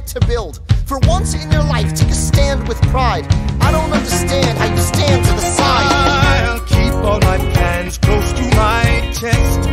to build. For once in your life, take a stand with pride. I don't understand how you stand to the side. I'll keep all my plans close to my chest.